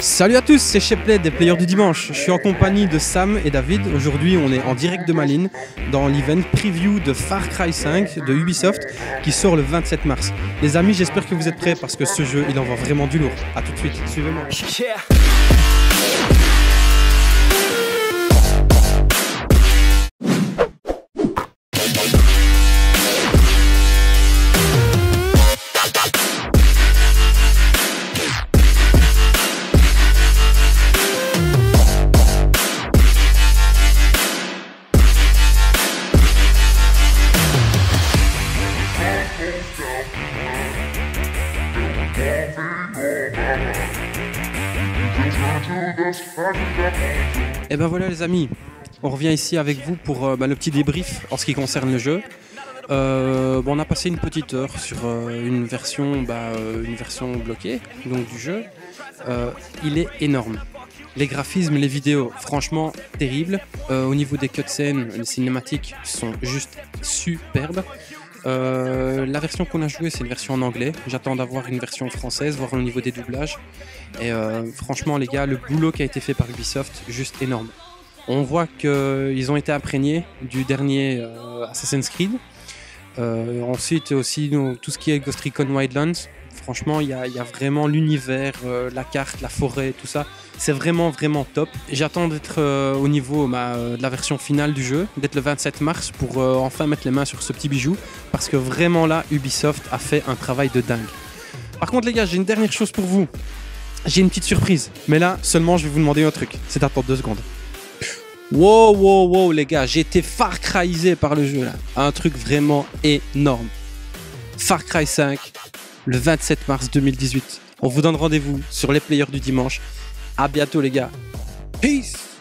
Salut à tous, c'est Shepley des Players du Dimanche. Je suis en compagnie de Sam et David. Aujourd'hui, on est en direct de Malines dans l'event preview de Far Cry 5 de Ubisoft qui sort le 27 mars. Les amis, j'espère que vous êtes prêts parce que ce jeu, il envoie vraiment du lourd. A tout de suite, suivez-moi. Et ben voilà les amis, on revient ici avec vous pour euh, bah, le petit débrief en ce qui concerne le jeu. Euh, on a passé une petite heure sur euh, une version, bah, une version bloquée du jeu. il est énorme. Les graphismes, les vidéos, franchement terribles. au niveau des cutscenes, les cinématiques sont juste superbes. Euh, la version qu'on a jouée, c'est une version en anglais. J'attends d'avoir une version française, voir au niveau des doublages. Et euh, franchement, les gars, le boulot qui a été fait par Ubisoft, juste énorme. On voit qu'ils ont été imprégnés du dernier euh, Assassin's Creed. ensuite, aussi tout ce qui est Ghost Recon Wildlands. Franchement, il y, a vraiment l'univers, la carte, la forêt, tout ça. C'est vraiment, vraiment top. J'attends d'être euh, au niveau bah, euh, de la version finale du jeu, d'être le 27 mars pour euh, enfin mettre les mains sur ce petit bijou. Parce que vraiment là, Ubisoft a fait un travail de dingue. Par contre, les gars, j'ai une dernière chose pour vous. J'ai une petite surprise. Mais là, seulement, je vais vous demander un truc. C'est d'attendre deux secondes. Wow, wow, wow, les gars, j'ai été Far Cryisé par le jeu là. Un truc vraiment énorme. Far Cry 5, le 27 mars 2018. On vous donne rendez-vous sur les players du dimanche. À bientôt les gars. Peace